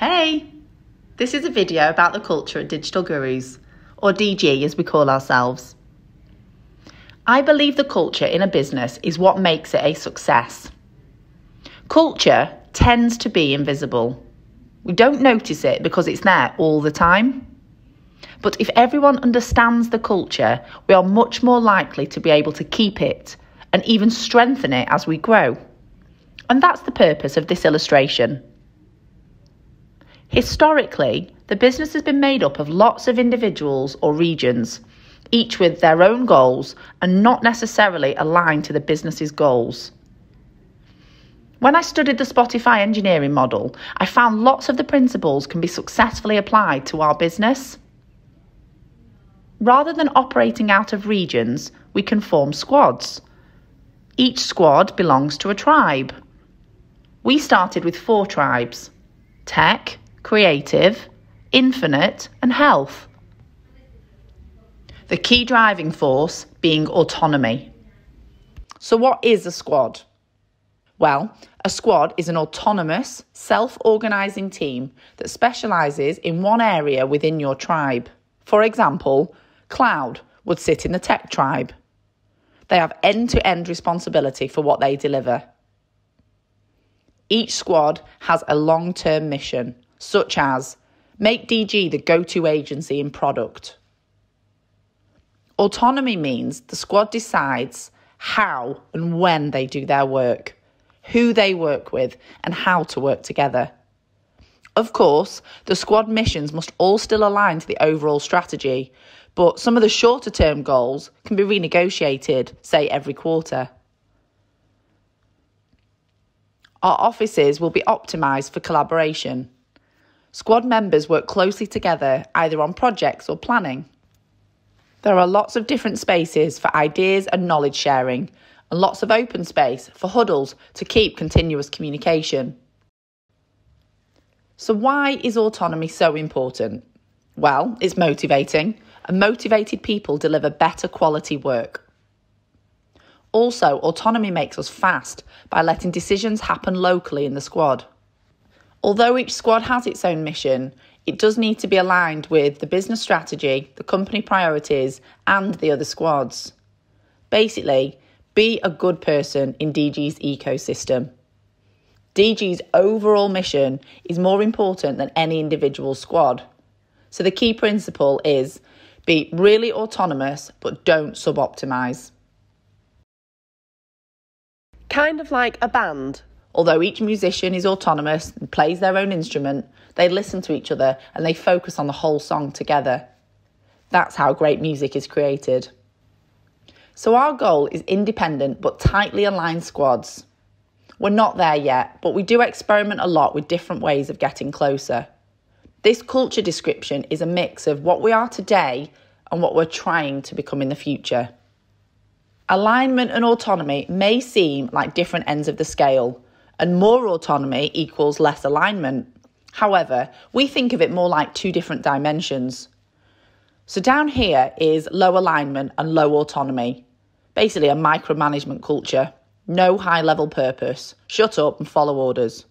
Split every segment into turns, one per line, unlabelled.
Hey! This is a video about the culture at Digital Gurus, or DG as we call ourselves. I believe the culture in a business is what makes it a success. Culture tends to be invisible. We don't notice it because it's there all the time. But if everyone understands the culture, we are much more likely to be able to keep it and even strengthen it as we grow. And that's the purpose of this illustration. Historically, the business has been made up of lots of individuals or regions, each with their own goals and not necessarily aligned to the business's goals. When I studied the Spotify engineering model, I found lots of the principles can be successfully applied to our business. Rather than operating out of regions, we can form squads. Each squad belongs to a tribe. We started with four tribes tech, creative, infinite, and health. The key driving force being autonomy. So, what is a squad? Well, a squad is an autonomous, self organising team that specialises in one area within your tribe. For example, Cloud would sit in the tech tribe. They have end to end responsibility for what they deliver. Each squad has a long term mission such as make DG the go to agency in product. Autonomy means the squad decides how and when they do their work, who they work with, and how to work together. Of course, the squad missions must all still align to the overall strategy, but some of the shorter term goals can be renegotiated, say every quarter. Our offices will be optimised for collaboration. Squad members work closely together either on projects or planning. There are lots of different spaces for ideas and knowledge sharing, and lots of open space for huddles to keep continuous communication. So, why is autonomy so important? Well, it's motivating, and motivated people deliver better quality work. Also, autonomy makes us fast by letting decisions happen locally in the squad. Although each squad has its own mission, it does need to be aligned with the business strategy, the company priorities, and the other squads. Basically, be a good person in DG's ecosystem. DG's overall mission is more important than any individual squad. So the key principle is be really autonomous, but don't suboptimize.
Kind of like a band.
Although each musician is autonomous and plays their own instrument, they listen to each other and they focus on the whole song together. That's how great music is created. So, our goal is independent but tightly aligned squads. We're not there yet, but we do experiment a lot with different ways of getting closer. This culture description is a mix of what we are today and what we're trying to become in the future. Alignment and autonomy may seem like different ends of the scale, and more autonomy equals less alignment. However, we think of it more like two different dimensions. So, down here is low alignment and low autonomy, basically a micromanagement culture, no high level purpose, shut up and follow orders.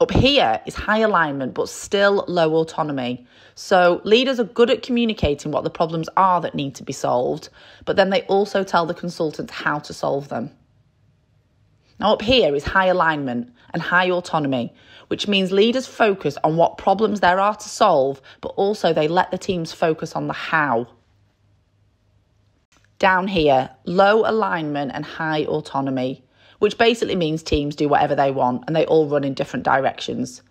Up here is high alignment but still low autonomy. So, leaders are good at communicating what the problems are that need to be solved, but then they also tell the consultants how to solve them. Now, up here is high alignment and high autonomy, which means leaders focus on what problems there are to solve, but also they let the teams focus on the how. Down here, low alignment and high autonomy, which basically means teams do whatever they want and they all run in different directions.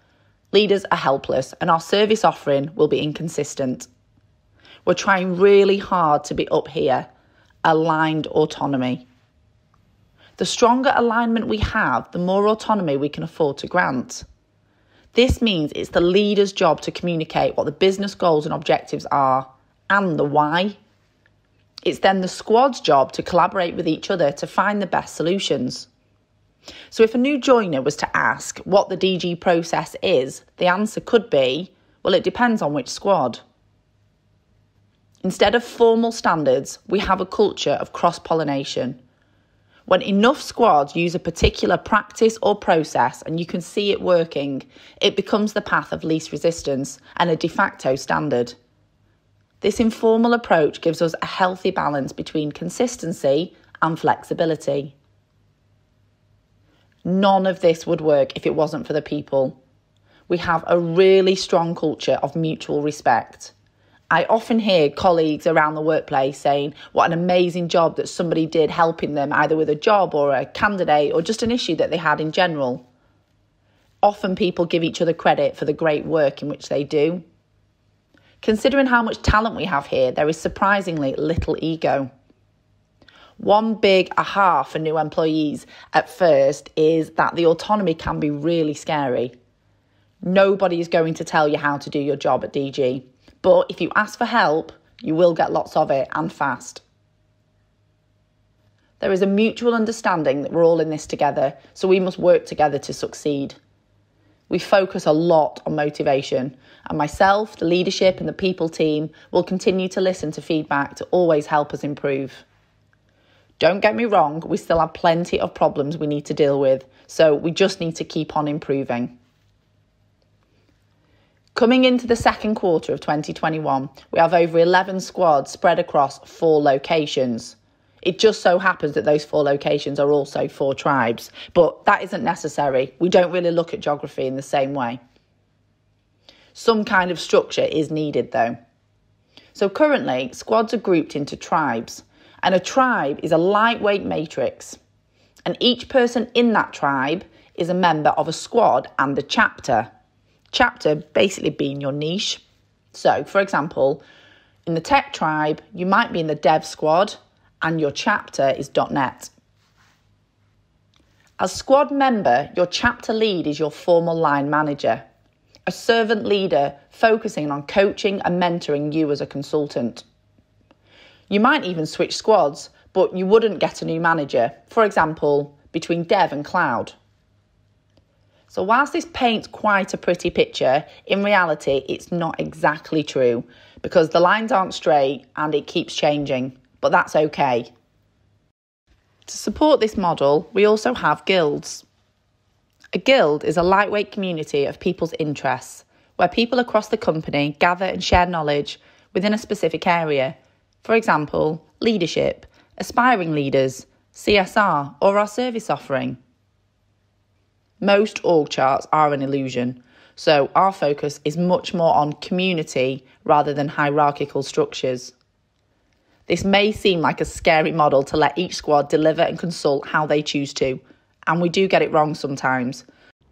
Leaders are helpless and our service offering will be inconsistent. We're trying really hard to be up here, aligned autonomy. The stronger alignment we have, the more autonomy we can afford to grant. This means it's the leader's job to communicate what the business goals and objectives are and the why. It's then the squad's job to collaborate with each other to find the best solutions. So, if a new joiner was to ask what the DG process is, the answer could be well, it depends on which squad. Instead of formal standards, we have a culture of cross pollination When enough squads use a particular practice or process and you can see it working, it becomes the path of least resistance and a de facto standard. This informal approach gives us a healthy balance between consistency and flexibility. None of this would work if it wasn't for the people. We have a really strong culture of mutual respect. I often hear colleagues around the workplace saying what an amazing job that somebody did helping them either with a job or a candidate or just an issue that they had in general. Often people give each other credit for the great work in which they do. Considering how much talent we have here, there is surprisingly little ego. One big aha for new employees at first is that the autonomy can be really scary. Nobody is going to tell you how to do your job at DG, but if you ask for help, you will get lots of it and fast. There is a mutual understanding that we're all in this together, so we must work together to succeed. We focus a lot on motivation, and myself, the leadership, and the people team will continue to listen to feedback to always help us improve. Don't get me wrong, we still have plenty of problems we need to deal with, so we just need to keep on improving. Coming into the second quarter of 2021, we have over 11 squads spread across four locations. It just so happens that those four locations are also four tribes, but that isn't necessary. We don't really look at geography in the same way. Some kind of structure is needed though. So currently, squads are grouped into tribes, and a tribe is a lightweight matrix. And each person in that tribe is a member of a squad and a chapter. Chapter basically being your niche. So, for example, in the tech tribe, you might be in the dev squad, and your chapter is .NET. As squad member, your chapter lead is your formal line manager, a servant leader focusing on coaching and mentoring you as a consultant. You might even switch squads, but you wouldn't get a new manager, for example, between dev and cloud. So, whilst this paints quite a pretty picture, in reality, it's not exactly true because the lines aren't straight and it keeps changing but that's okay. To support this model, we also have guilds. A guild is a lightweight community of people's interests where people across the company gather and share knowledge within a specific area. For example, leadership, aspiring leaders, CSR, or our service offering. Most org charts are an illusion, so our focus is much more on community rather than hierarchical structures. This may seem like a scary model to let each squad deliver and consult how they choose to, and we do get it wrong sometimes.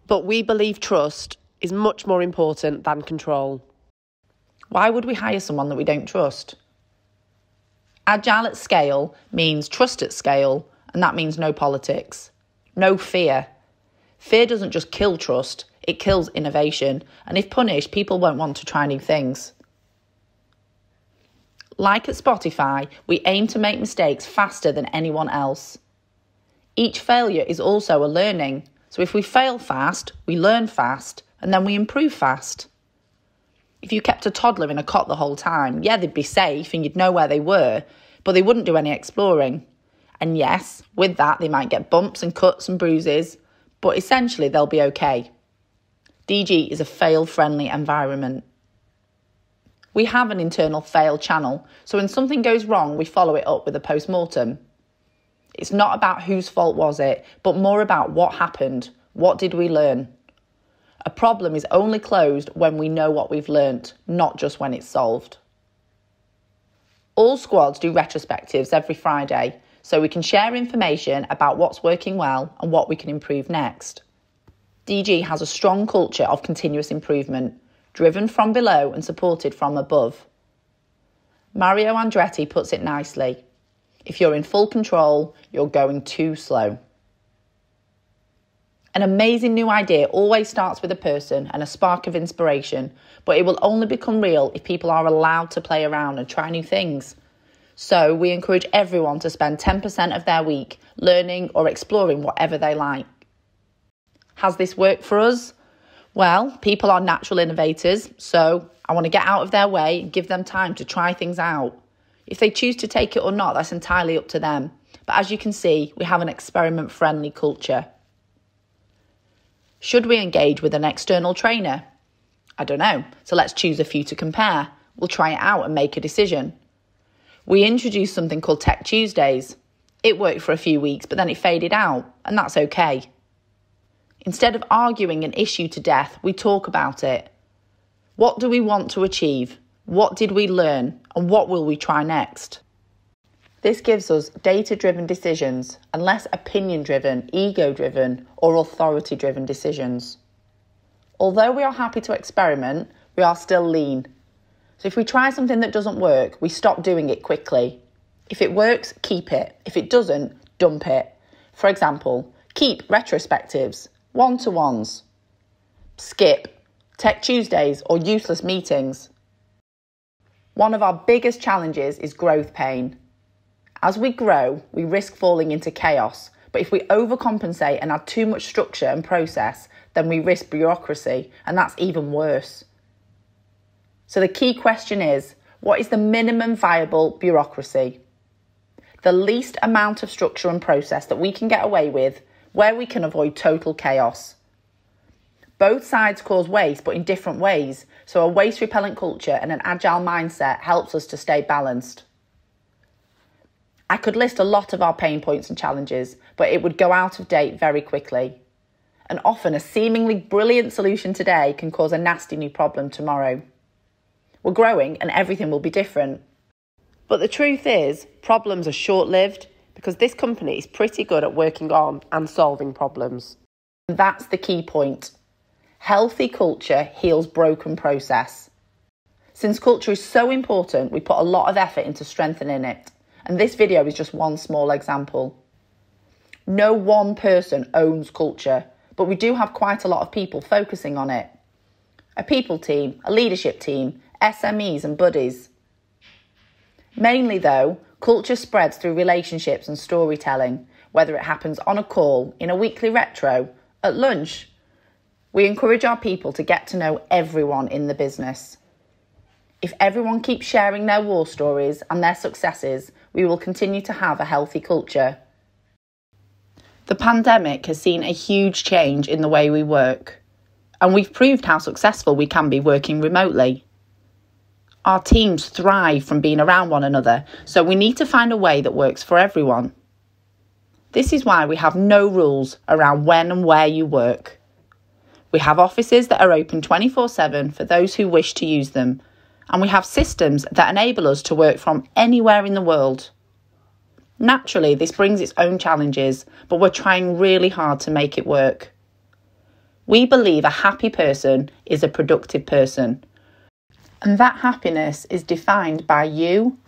But we believe trust is much more important than control.
Why would we hire someone that we don't trust? Agile at scale means trust at scale, and that means no politics, no fear. Fear doesn't just kill trust, it kills innovation, and if punished, people won't want to try new things. Like at Spotify, we aim to make mistakes faster than anyone else. Each failure is also a learning. So if we fail fast, we learn fast, and then we improve fast. If you kept a toddler in a cot the whole time, yeah, they'd be safe and you'd know where they were, but they wouldn't do any exploring. And yes, with that, they might get bumps and cuts and bruises, but essentially they'll be okay. DG is a fail friendly environment. We have an internal fail channel, so when something goes wrong, we follow it up with a post mortem. It's not about whose fault was it, but more about what happened. What did we learn? A problem is only closed when we know what we've learnt, not just when it's solved. All squads do retrospectives every Friday, so we can share information about what's working well and what we can improve next. DG has a strong culture of continuous improvement, driven from below and supported from above. Mario Andretti puts it nicely if you're in full control, you're going too slow. An amazing new idea always starts with a person and a spark of inspiration, but it will only become real if people are allowed to play around and try new things. So, we encourage everyone to spend 10% of their week learning or exploring whatever they like. Has this worked for us? Well, people are natural innovators, so I want to get out of their way and give them time to try things out. If they choose to take it or not, that's entirely up to them. but as you can see, we have an experiment friendly culture. Should we engage with an external trainer? I don't know. So let's choose a few to compare. We'll try it out and make a decision. We introduced something called Tech Tuesdays. It worked for a few weeks, but then it faded out, and that's okay. Instead of arguing an issue to death, we talk about it. What do we want to achieve? What did we learn? And what will we try next? This gives us data driven decisions and less opinion driven, ego driven, or authority driven decisions. Although we are happy to experiment, we are still lean. So if we try something that doesn't work, we stop doing it quickly. If it works, keep it. If it doesn't, dump it. For example, keep retrospectives, one to ones, skip Tech Tuesdays or useless meetings. One of our biggest challenges is growth pain. As we grow, we risk falling into chaos, but if we overcompensate and add too much structure and process, then we risk bureaucracy, and that's even worse. So the key question is what is the minimum viable bureaucracy? The least amount of structure and process that we can get away with where we can avoid total chaos. Both sides cause waste, but in different ways, so a waste repellent culture and an agile mindset helps us to stay balanced. I could list a lot of our pain points and challenges, but it would go out of date very quickly. And often a seemingly brilliant solution today can cause a nasty new problem tomorrow. We're growing and everything will be different. But the truth is, problems are short lived because this company is pretty good at working on and solving problems. And that's the key point. Healthy culture heals broken process. Since culture is so important, we put a lot of effort into strengthening it. And this video is just one small example. No one person owns culture, but we do have quite a lot of people focusing on it. A people team, a leadership team, SMEs and buddies. Mainly though, Culture spreads through relationships and storytelling, whether it happens on a call, in a weekly retro, at lunch. We encourage our people to get to know everyone in the business. If everyone keeps sharing their war stories and their successes, we will continue to have a healthy culture. The pandemic has seen a huge change in the way we work, and we've proved how successful we can be working remotely. Our teams thrive from being around one another, so we need to find a way that works for everyone. This is why we have no rules around when and where you work. We have offices that are open 24 7 for those who wish to use them, and we have systems that enable us to work from anywhere in the world. Naturally, this brings its own challenges, but we're trying really hard to make it work. We believe a happy person is a productive person and that happiness is defined by you.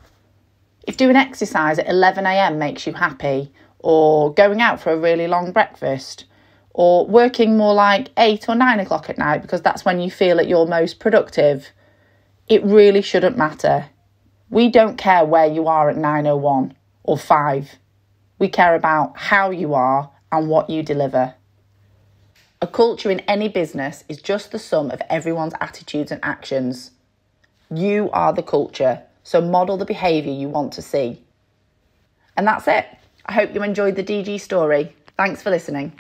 If doing exercise at 11am makes you happy, or going out for a really long breakfast, or working more like 8 or 9 o'clock at night because that's when you feel that you're most productive, it really shouldn't matter. We don't care where you are at 9.01 or 5. We care about how you are and what you deliver. A culture in any business is just the sum of everyone's attitudes and actions. You are the culture, so model the behaviour you want to see. And that's it. I hope you enjoyed the DG story. Thanks for listening.